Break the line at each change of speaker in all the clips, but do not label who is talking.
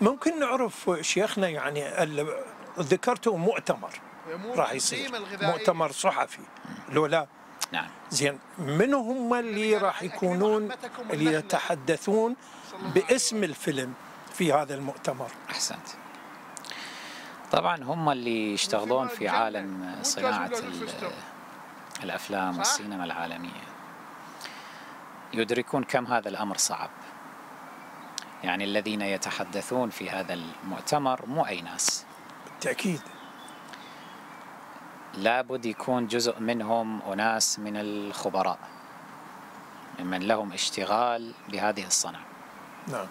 ممكن نعرف شيخنا يعني ذكرتوا مؤتمر راح يصير. مؤتمر صحفي. لو لا
نعم.
زين. من هم اللي راح يكونون اللي يتحدثون باسم الفيلم في هذا المؤتمر؟
أحسنت. طبعا هم اللي يشتغلون في عالم صناعة ال- الأفلام والسينما العالمية. يدركون كم هذا الأمر صعب. يعني الذين يتحدثون في هذا المؤتمر مو أي ناس.
بالتأكيد.
لابد يكون جزء منهم أناس من الخبراء ممن لهم اشتغال بهذه الصنعة.
نعم.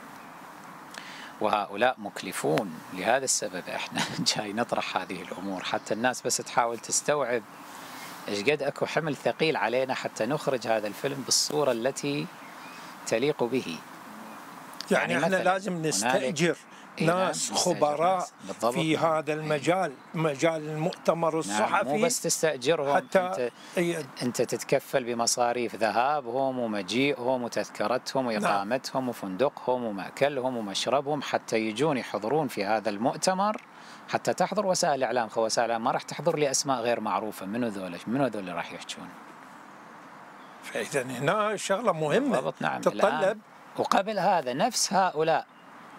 وهؤلاء مكلفون لهذا السبب. إحنا جاي نطرح هذه الأمور. حتى الناس بس تحاول تستوعب إيش قد أكو حمل ثقيل علينا حتى نخرج هذا الفيلم بالصورة التي تليق به.
يعني,
يعني إحنا
لازم
هنالك-
نستأجر
إيه نعم،
ناس
نستأجر
خبراء
ناس. بالضبط.
في
نعم.
هذا المجال مجال المؤتمر
نعم
الصحفي.
مو بس تستأجرهم
حتى أي-
أنت تتكفل بمصاريف ذهابهم ومجيئهم وتذكرتهم وإقامتهم وفندقهم ومأكلهم ومشربهم حتى يجون يحضرون في هذا المؤتمر حتى تحضر وسائل الاعلام خو وسائل الاعلام ما راح تحضر لأسماء غير معروفة. منو ذولا؟ منو ذول اللي راح يحجون؟
فإذا هنا شغلة مهمة.
بالضبط نعم.
تتطلب
وقبل هذا نفس هؤلاء.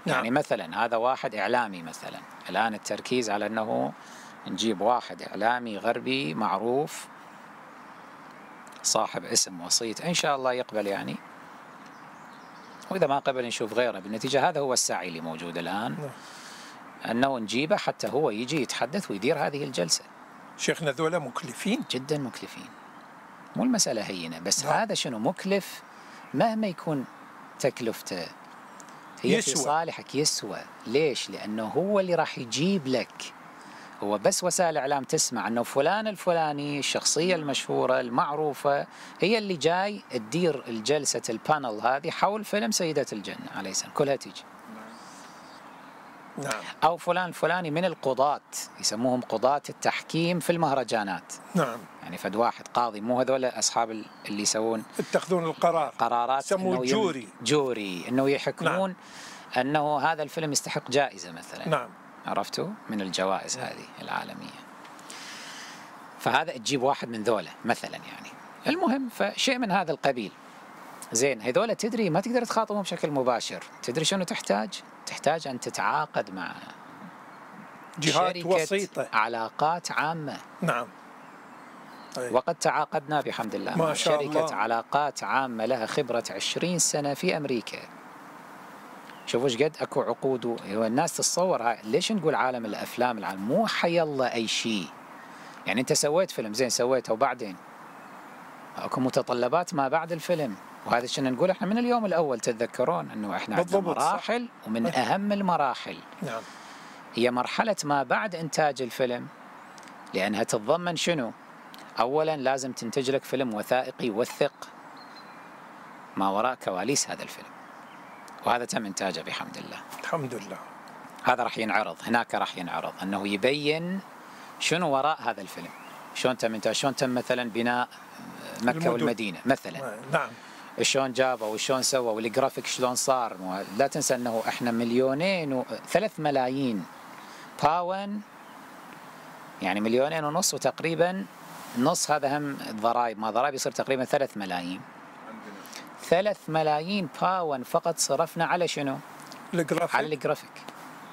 نعم.
يعني مثلا هذا واحد إعلامي مثلا. الآن التركيز على أنه نجيب واحد إعلامي غربي معروف صاحب اسم وصيت إن شاء الله يقبل يعني. وإذا ما قبل نشوف غيره. بالنتيجة هذا هو السعي اللي موجود الآن.
نعم.
أنه نجيبه حتى هو يجي يتحدث ويدير هذه الجلسة.
شيخنا ذولا مكلفين.
جدا مكلفين. مو المسألة هينة بس
نعم.
هذا شنو مكلف؟ مهما يكون تكلفته. هي في
يسوى.
صالحك يسوى. ليش؟ لأنه هو اللي راح يجيب لك. هو بس وسائل الإعلام تسمع أنه فلان الفلاني الشخصية المشهورة المعروفة هي اللي جاي تدير الجلسة البانل هذه حول فيلم سيدة الجنة عليه السلام. كلها تيجي
نعم.
أو فلان الفلاني من القضاة يسموهم قضاة التحكيم في المهرجانات.
نعم.
يعني فد واحد قاضي مو هذول أصحاب ال- اللي يسوون
يتخذون القرار.
قرارات
يسموه جوري.
جوري إنه يحكمون أنه هذا الفيلم يستحق جائزة مثلا.
نعم.
عرفتوا؟ من الجوائز هذه العالمية. فهذا تجيب واحد من ذولا مثلا يعني. المهم فشيء من هذا القبيل. زين هذولا تدري ما تقدر تخاطبهم بشكل مباشر. تدري شنو تحتاج؟ تحتاج أن تتعاقد مع
جهات
شركة
وسيطة.
علاقات عامة.
نعم. طيب.
وقد تعاقدنا بحمد الله.
ما
مع
شاء
شركة
الله.
علاقات عامة لها خبرة 20 سنة في أمريكا. شوفوا إيش قد أكو عقود هو الناس تتصور هاي. ليش نقول عالم الأفلام العالم؟ مو حي الله أي شيء. يعني أنت سويت فيلم زين سويته وبعدين؟ أكو متطلبات ما بعد الفيلم. وهذا شنو نقول؟ إحنا من اليوم الأول تتذكرون أنه إحنا عندنا
بالضبط، صح.
مراحل ومن
أي.
أهم المراحل.
نعم.
هي مرحلة ما بعد إنتاج الفيلم لأنها تتضمن شنو؟ أولا لازم تنتج لك فيلم وثائقي يوثق ما وراء كواليس هذا الفيلم. وهذا تم إنتاجه بحمد الله.
الحمد لله.
هذا راح ينعرض هناك راح ينعرض أنه يبين شنو وراء هذا الفيلم. شلون تم إنتاج؟ شلون تم مثلا بناء مكة
المدن.
والمدينة مثلا؟
نعم.
شلون جابوا وشلون سووا والجرافيك شلون صار. لا تنسى إنه إحنا مليونين و... ثلاث ملايين pound يعني مليونين ونص وتقريبا نص هذا هم ضرائب. ما ضرائب يصير تقريبا ثلاث ملايين. ثلاث ملايين pound فقط صرفنا على شنو؟ على
ال
graphic
ال graphic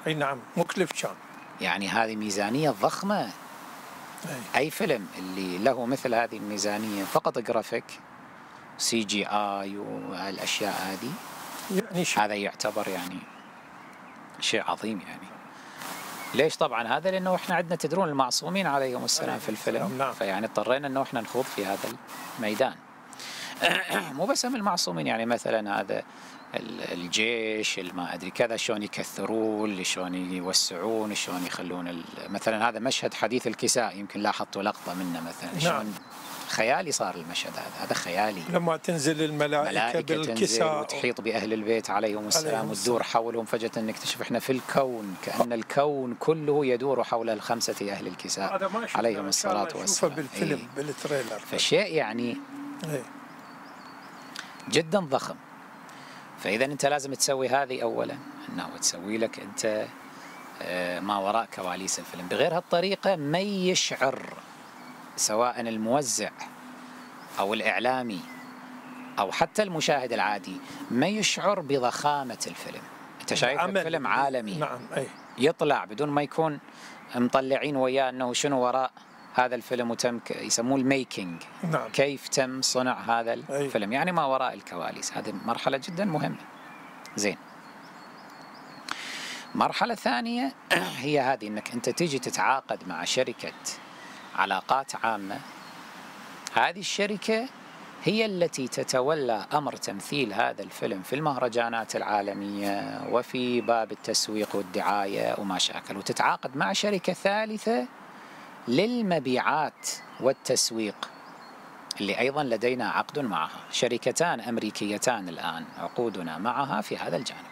أي نعم مكلف كان.
يعني هذه ميزانية ضخمة.
أي.
أي فيلم اللي له مثل هذه الميزانية فقط جرافيك CGI والأشياء هذه.
يعني شيء.
هذا يعتبر يعني شيء عظيم يعني. ليش طبعا هذا؟ لأنه إحنا عندنا تدرون المعصومين عليهم السلام في الفيلم.
نعم.
فيعني اضطرينا إنه إحنا نخوض في هذا الميدان. مو بس هم المعصومين يعني مثلا هذا ال- الجيش ما أدري كذا شلون يكثرون شلون يوسعون شلون يخلون مثلا هذا مشهد حديث الكساء يمكن لاحظتوا لقطة منه مثلا.
نعم.
شلون خيالي صار المشهد هذا هذا خيالي.
لما تنزل الملائكة
ملائكة تنزل
بالكساء.
وتحيط بأهل البيت عليهم السلام
عليهم
وتدور حولهم فجأة نكتشف إحنا في الكون كأن الكون كله يدور حول الخمسة أهل الكساء عليهم الصلاة والسلام.
بالفيلم
إيه.
بالتريلر.
فشيء يعني
إيه.
جدا ضخم. فإذا أنت لازم تسوي هذه اولا أنه تسوي لك أنت آه، ما وراء كواليس الفيلم. بغير هالطريقة ما يشعر. سواء الموزع أو الإعلامي أو حتى المشاهد العادي ما يشعر بضخامة الفيلم. أنت شايف الفيلم عالمي.
نعم أي.
يطلع بدون ما يكون مطلعين وياه إنه شنو وراء هذا الفيلم وتم يسموه الميكينج.
نعم.
كيف تم صنع هذا الفيلم أي. يعني ما وراء الكواليس. هذه مرحلة جدا مهمة. زين. مرحلة ثانية هي هذه إنك أنت تيجي تتعاقد مع شركة علاقات عامة. هذه الشركة هي التي تتولى أمر تمثيل هذا الفيلم في المهرجانات العالمية وفي باب التسويق والدعاية وما شاكل. وتتعاقد مع شركة ثالثة للمبيعات والتسويق اللي أيضا لدينا عقد معها. شركتان أمريكيتان الآن عقودنا معها في هذا الجانب.